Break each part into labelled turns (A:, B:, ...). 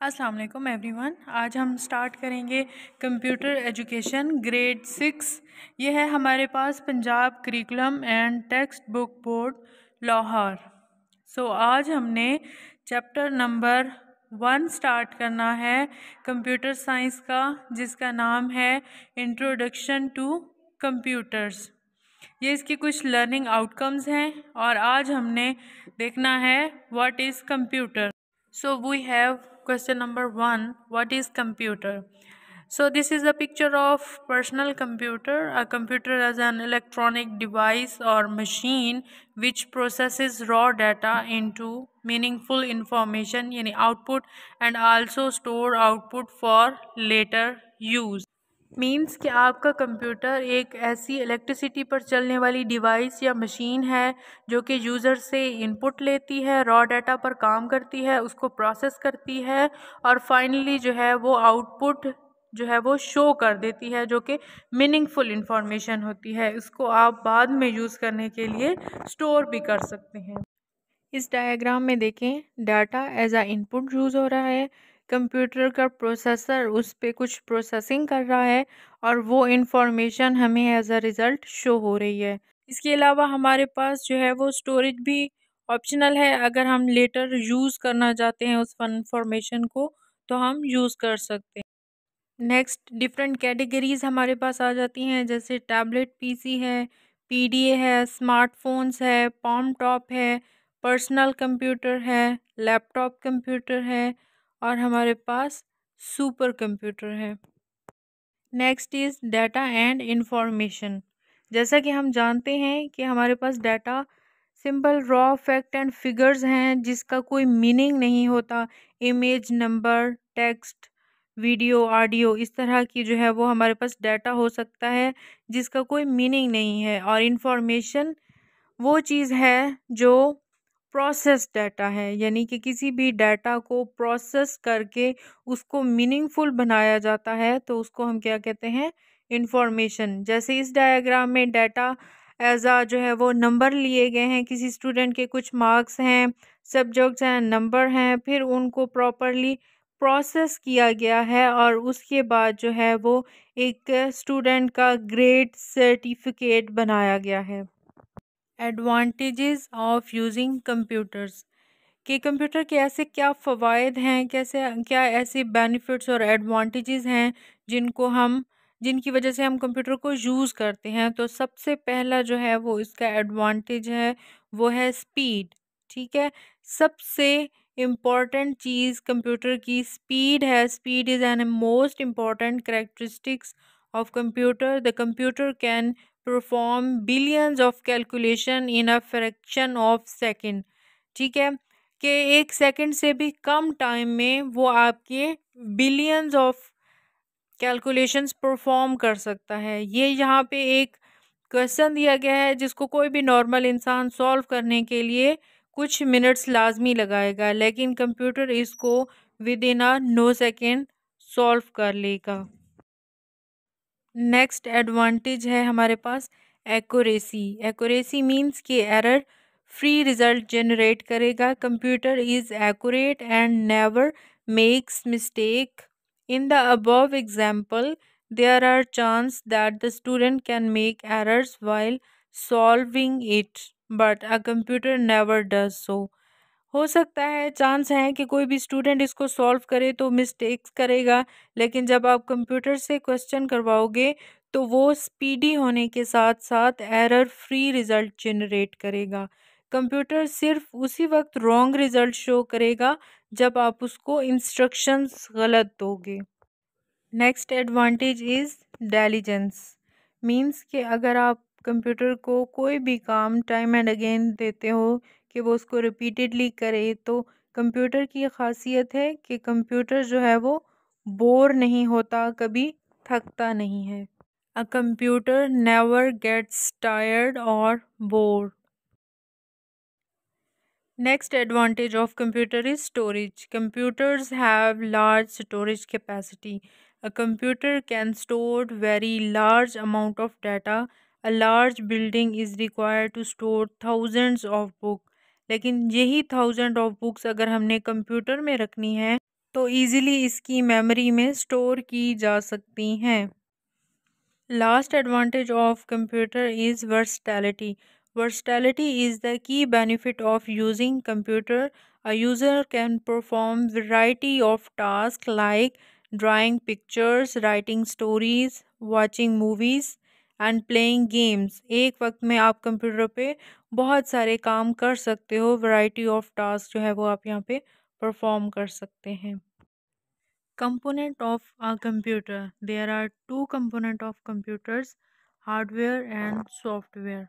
A: अस्सलाम वालेकुम एवरीवन आज हम स्टार्ट करेंगे कंप्यूटर एजुकेशन ग्रेड सिक्स ये है हमारे पास Punjab curriculum and text book board Lahore. So आज हमने चैप्टर नंबर वन स्टार्ट करना है कंप्यूटर साइंस का, जिसका नाम है इंट्रोडक्शन टू कंप्यूटर्स ये इसकी कुछ लर्निंग आउटकम्स हैं और आज हमने देखना है what is computer so we have question number one what is computer? So this is a picture of personal computer. A computer as an electronic device or machine which processes raw data into meaningful information yani output and also store output for later use means कि आपका computer एक ऐसी electricity पर चलने वाली device या machine है, जो कि यूज़र से इनपुट लेती है रॉ डाटा पर काम करती है, उसको प्रोसेस करती है और फाइनली जो है वो आउटपुट जो है वो शो कर देती है, जो कि मीनिंगफुल इंफॉर्मेशन होती है। इसको आप बाद में यूज़ करने के लिए स्टोर भी कर सकते हैं। इस डायग्राम में देखें data as a input use हो रहा है। कंप्यूटर का प्रोसेसर उस पर कुछ प्रोसेसिंग कर रहा है और वो इंफॉर्मेशन हमें एज अ रिज़ल्ट शो हो रही है। इसके अलावा हमारे पास जो है वो स्टोरेज भी ऑप्शनल है। अगर हम लेटर यूज़ करना चाहते हैं उस इंफॉर्मेशन को तो हम यूज़ कर सकते हैं। नेक्स्ट डिफरेंट कैटेगरीज हमारे पास आ जाती हैं, जैसे टैबलेट पीसी है पीडीए है स्मार्टफोन्स है पॉम टॉप है पर्सनल कंप्यूटर है लैपटॉप कंप्यूटर है और हमारे पास सुपर कंप्यूटर है। Next is data and information. जैसा कि हम जानते हैं कि हमारे पास data simple, raw, fact and figures हैं, जिसका कोई मीनिंग नहीं होता। Image, number, text, video, audio, इस तरह की जो है वो हमारे पास डाटा हो सकता है, जिसका कोई मीनिंग नहीं है। और इन्फॉर्मेशन वो चीज़ है जो प्रोसेस डाटा है, यानी कि किसी भी डाटा को प्रोसेस करके उसको मीनिंगफुल बनाया जाता है तो उसको हम क्या कहते हैं? इंफॉर्मेशन। जैसे इस डायग्राम में डाटा एज जो है वो नंबर लिए गए हैं, किसी स्टूडेंट के कुछ मार्क्स हैं, सब्जेक्ट्स हैं, नंबर हैं, फिर उनको प्रॉपरली प्रोसेस किया गया है और उसके बाद जो है वो एक स्टूडेंट का ग्रेड सर्टिफिकेट बनाया गया है। एडवांटेजेस ऑफ़ यूजिंग कंप्यूटर्स, कि कंप्यूटर के ऐसे क्या फ़वाद हैं, कैसे, क्या ऐसे बेनिफिट्स और एडवांटेजेस हैं जिनको हम, जिनकी वजह से हम कंप्यूटर को यूज़ करते हैं। तो सबसे पहला जो है वो इसका एडवांटेज है, वो है स्पीड, ठीक है? सबसे इंपॉर्टेंट चीज़ कंप्यूटर की स्पीड है। Speed is an most important characteristics of computer. The computer can perform billions of calculation in a fraction of second ठीक है? कि एक सेकंड से भी कम टाइम में वो आपके बिलियंस ऑफ़ कैलकुलेशंस परफॉर्म कर सकता है। ये यहाँ पे एक क्वेश्चन दिया गया है, जिसको कोई भी नॉर्मल इंसान सॉल्व करने के लिए कुछ मिनट्स लाजमी लगाएगा, लेकिन कंप्यूटर इसको within a nanosecond solve कर लेगा। नेक्स्ट एडवांटेज है हमारे पास एक्यूरेसी। एक्यूरेसी मींस कि एरर फ्री रिज़ल्ट जनरेट करेगा। Computer is accurate and never makes mistake. In the above example there are chance that the student can make errors while solving it, but a computer never does so. हो सकता है, chance है कि कोई भी student इसको solve करे तो मिस्टेक्स करेगा, लेकिन जब आप कंप्यूटर से क्वेश्चन करवाओगे तो वो स्पीडी होने के साथ साथ एरर फ्री रिज़ल्ट जनरेट करेगा। कंप्यूटर सिर्फ़ उसी वक्त रॉन्ग रिज़ल्ट शो करेगा, जब आप उसको इंस्ट्रक्शंस गलत दोगे। Next advantage is diligence. Means कि अगर आप कंप्यूटर को कोई भी काम टाइम एंड अगेन देते हो कि वो उसको रिपीटेडली करे तो कंप्यूटर की ख़ासियत है कि कंप्यूटर जो है वो बोर नहीं होता, कभी थकता नहीं है। A computer never gets tired और bore next advantage of computer is storage computers have large storage capacity a computer can store very large amount of data a large building is required to store thousands of book लेकिन यही thousand of books अगर हमने computer में रखनी है तो easily इसकी memory में स्टोर की जा सकती हैं। Last advantage of computer is versatility versatility is the key benefit of using computer a user can perform variety of task like drawing pictures writing stories watching movies and playing games एक वक्त में आप computer पे बहुत सारे काम कर सकते हो वैरायटी ऑफ़ टास्क जो है वो आप यहाँ पे परफॉर्म कर सकते हैं। Component of a computer. There are two component of computers hardware and software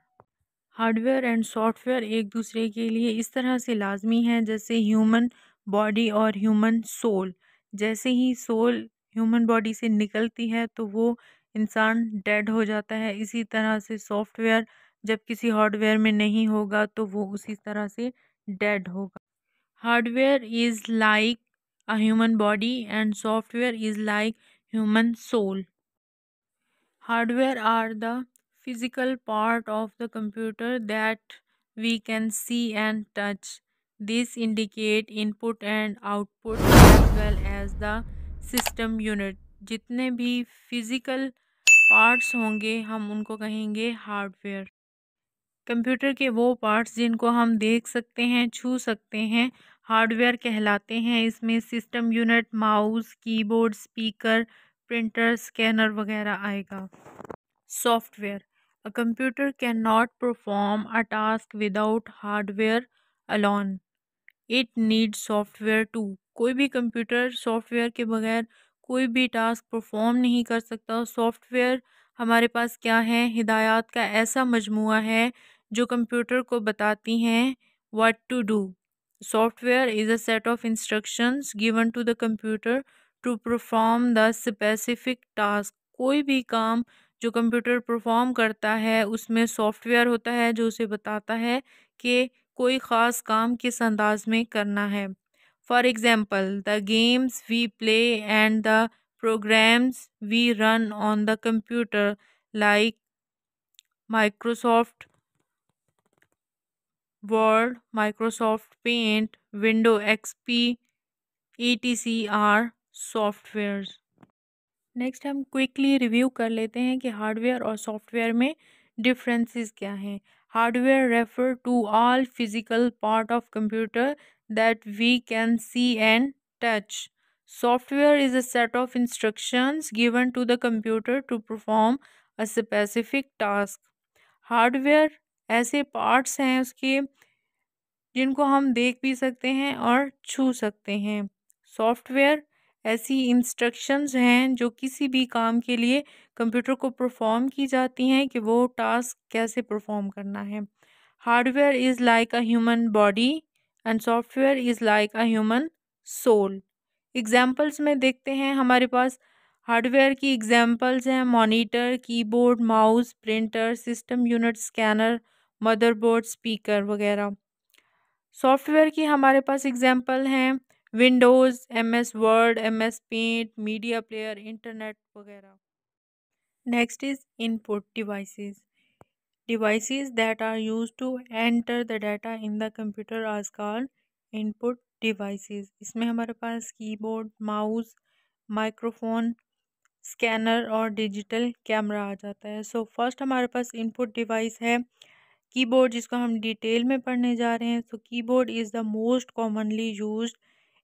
A: hardware and software एक दूसरे के लिए इस तरह से लाजमी हैं जैसे ह्यूमन बॉडी और ह्यूमन सोल जैसे ही सोल ह्यूमन बॉडी से निकलती है तो वो इंसान डेड हो जाता है इसी तरह से सॉफ्टवेयर जब किसी हार्डवेयर में नहीं होगा तो वो उसी तरह से डेड होगा। Hardware is like a human body and software is like human soul. Hardware are the physical part of the computer that we can see and touch. This indicate input and output as well as the system unit. जितने भी physical. Parts होंगे, हम उनको कहेंगे hardware. Computer के वो parts जिनको हम देख सकते हैं, छू सकते हैं, हार्डवेयर कहलाते हैं। इसमें system unit, mouse, keyboard, speaker, printer, scanner वगैरह आएगा। Software. A computer can not perform a task without hardware alone. It need software too. कोई भी कंप्यूटर सॉफ्टवेयर के बगैर कोई भी टास्क परफॉर्म नहीं कर सकता। सॉफ्टवेयर हमारे पास क्या है? हिदायत का ऐसा मजमू है जो कंप्यूटर को बताती हैं what to do software is a set of instructions given to the computer to perform the specific task कोई भी काम जो कंप्यूटर परफॉर्म करता है, उसमें सॉफ्टवेयर होता है जो उसे बताता है कि कोई ख़ास काम किस अंदाज में करना है। For example the games we play and the programs we programs we run on the computer like Microsoft Word, Microsoft Paint, Windows XP, etc. Are software next हम क्विकली रिव्यू कर लेते हैं कि हार्डवेयर और सॉफ्टवेयर में differences क्या हैं hardware refer to all physical part of computer that we can see and touch software is a set of instructions given to the computer to perform a specific task. Hardware ऐसे parts हैं उसके, जिनको हम देख भी सकते हैं और छू सकते हैं। सॉफ्टवेयर ऐसी इंस्ट्रक्शंस हैं जो किसी भी काम के लिए कंप्यूटर को परफॉर्म की जाती हैं कि वो टास्क कैसे परफॉर्म करना है। Hardware is like a human body and software is like a human soul examples में देखते हैं, हमारे पास हार्डवेयर की एग्जाम्पल्स हैं monitor keyboard mouse printer system unit scanner motherboard speaker वगैरह। सॉफ्टवेयर की हमारे पास एग्ज़ाम्पल हैं Windows M S Word M S Paint media player internet वगैरह। Next is input devices devices that are use to enter the data in the computer आज called input devices इसमें हमारे पास कीबोर्ड माउस माइक्रोफोन स्कैनर और digital camera आ जाता है। So so, first हमारे पास इनपुट डिवाइस है। कीबोर्ड जिसको हम डिटेल में पढ़ने जा रहे हैं। So keyboard is the most commonly use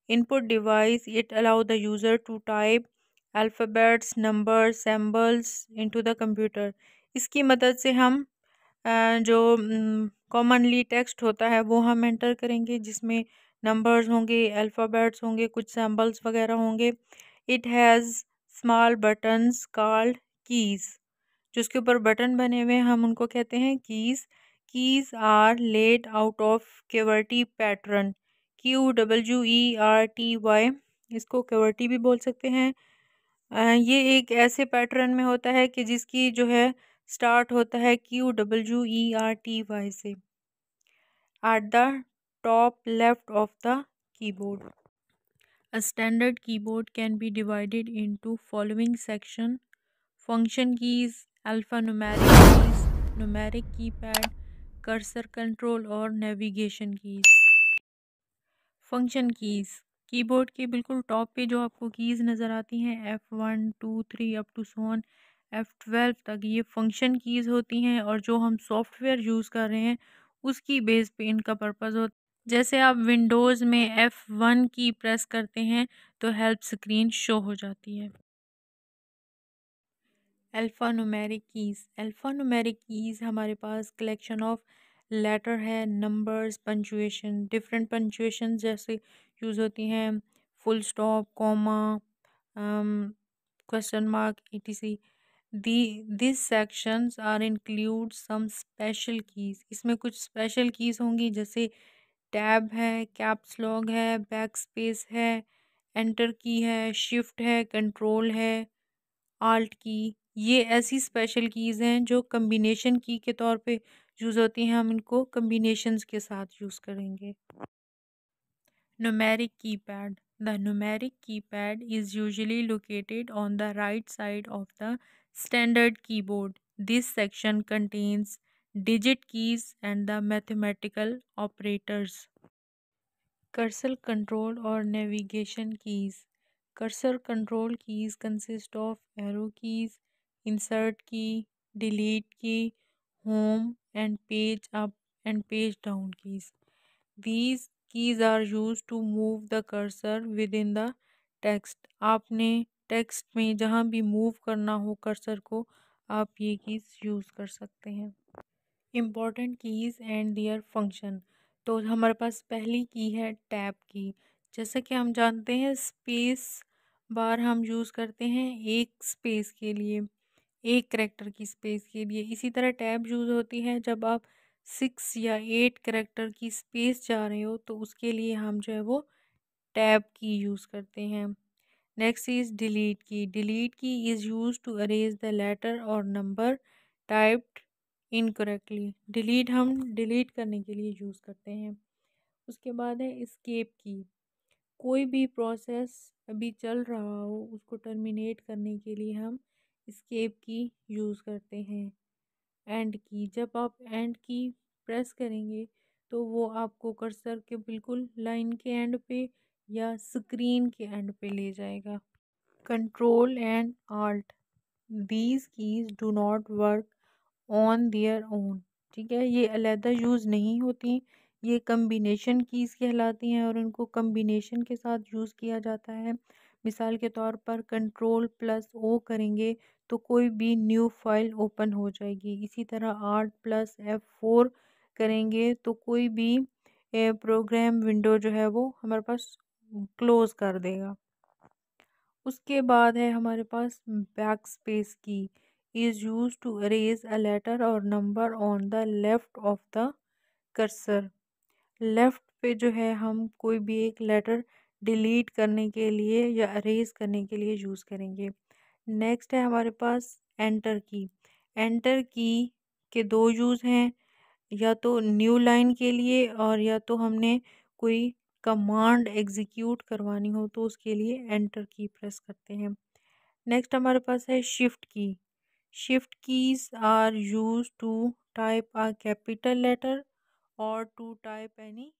A: input device it allow the user to type alphabets number symbols into the computer इसकी मदद से हम जो कॉमनली टेक्स्ट होता है, वो हम एंटर करेंगे, जिसमें नंबर्स होंगे अल्फ़ाबेट्स होंगे, कुछ सैम्बल्स वगैरह होंगे। It has small buttons called keys जिसके ऊपर बटन बने हुए हम उनको कहते हैं keys keys are laid out of QWERTY pattern Q W E R T Y इसको केवर्टी भी बोल सकते हैं। ये एक ऐसे पैटर्न में होता है कि जिसकी जो है स्टार्ट होता है Q W E R T Y से। At the top left of the keyboard A standard keyboard can be divided into following section. Function keys, alphanumeric keys, numeric keypad cursor control और navigation keys function keys keyboard के बिल्कुल top पे जो आपको keys नज़र आती हैं F one two three up to Son F twelve तक ये फ़ंक्शन कीज़ होती हैं और जो हम सॉफ्टवेयर यूज़ कर रहे हैं, उसकी बेस पे इनका पर्पज़ होता है। जैसे आप विंडोज़ में एफ़ वन की प्रेस करते हैं तो हेल्प स्क्रीन शो हो जाती है। Alphanumeric keys. Alpha numeric keys हमारे पास कलेक्शन ऑफ़ लेटर है, नंबर्स, पंचुएशन, डिफरेंट पंचुएशन जैसे यूज़ होती हैं, full stop, comma question mark, E the this sections are include some special keys इसमें कुछ स्पेशल कीज़ होंगी, जैसे टैब है कैप्स लॉग है बैक स्पेस है एंटर की है शिफ्ट है कंट्रोल है आल्ट की ये ऐसी स्पेशल कीज़ हैं जो कम्बिनेशन की के तौर पे यूज़ होती हैं। हम इनको कम्बिनेशंस के साथ यूज़ करेंगे। Numeric keypad. The numeric keypad is usually located on the right side of the standard keyboard this section contains digit keys and the mathematical operators cursor control or navigation keys cursor control keys consist of arrow keys insert key delete key home and page up and page down keys these keys are used to move the cursor within the text आपने text में जहाँ भी move करना हो cursor को, आप ये keys use कर सकते हैं। Important keys and their function तो हमारे पास पहली की है टैब की। जैसा कि हम जानते हैं, स्पेस बार हम यूज़ करते हैं एक स्पेस के लिए, एक करेक्टर की स्पेस के लिए। इसी तरह टैब यूज़ होती है जब आप सिक्स या एट करेक्टर की स्पेस जा रहे हो तो उसके लिए हम जो है वो टैब की यूज़ करते हैं। Next is delete key delete key is use to erase the letter और नंबर टाइप्ड इनकरेक्टली डिलीट हम डिलीट करने के लिए यूज़ करते हैं। उसके बाद है स्केप की कोई भी प्रोसेस अभी चल रहा हो, उसको टर्मिनेट करने के लिए हम स्केप की यूज़ करते हैं। एंड की जब आप एंड की प्रेस करेंगे तो वो आपको कर्सर के बिल्कुल लाइन के एंड पे या स्क्रीन के एंड पे ले जाएगा। Control and alt, these keys do not work on their own. ठीक है, ये अलहदा यूज़ नहीं होती, ये कम्बिनेशन कीज़ कहलाती हैं और इनको कम्बिनेशन के साथ यूज़ किया जाता है। मिसाल के तौर पर कंट्रोल प्लस ओ करेंगे तो कोई भी न्यू फ़ाइल ओपन हो जाएगी। इसी तरह आर्ट प्लस एफ़ फोर करेंगे तो कोई भी प्रोग्राम विंडो जो है वो हमारे पास क्लोज़ कर देगा। उसके बाद है हमारे पास back space key. Is use to erase a letter और number on the left of the cursor left पे जो है हम कोई भी एक लेटर डिलीट करने के लिए या अरेज करने के लिए यूज़ करेंगे। नेक्स्ट है हमारे पास एंटर की। एंटर की के दो यूज़ हैं। या तो न्यू लाइन के लिए और या तो हमने कोई कमांड एग्जीक्यूट करवानी हो तो उसके लिए एंटर की प्रेस करते हैं। नेक्स्ट हमारे पास है shift key. Shift keys are use to type a capital letter और टू टाइप एनी